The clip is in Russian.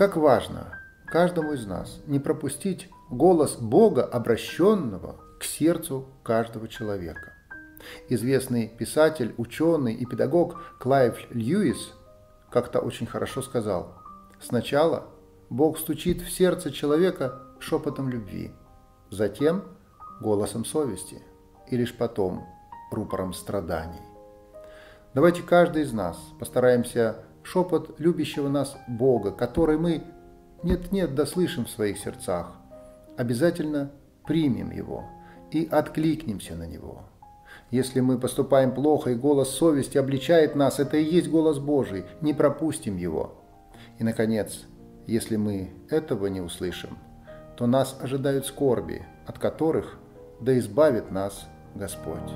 Как важно каждому из нас не пропустить голос Бога, обращенного к сердцу каждого человека. Известный писатель, ученый и педагог Клайв Льюис как-то очень хорошо сказал, «Сначала Бог стучит в сердце человека шепотом любви, затем голосом совести и лишь потом рупором страданий. Давайте каждый из нас постараемся шепот любящего нас Бога, который мы нет-нет дослышим в своих сердцах, обязательно примем его и откликнемся на него. Если мы поступаем плохо и голос совести обличает нас, это и есть голос Божий, не пропустим его. И, наконец, если мы этого не услышим, то нас ожидают скорби, от которых да избавит нас Господь.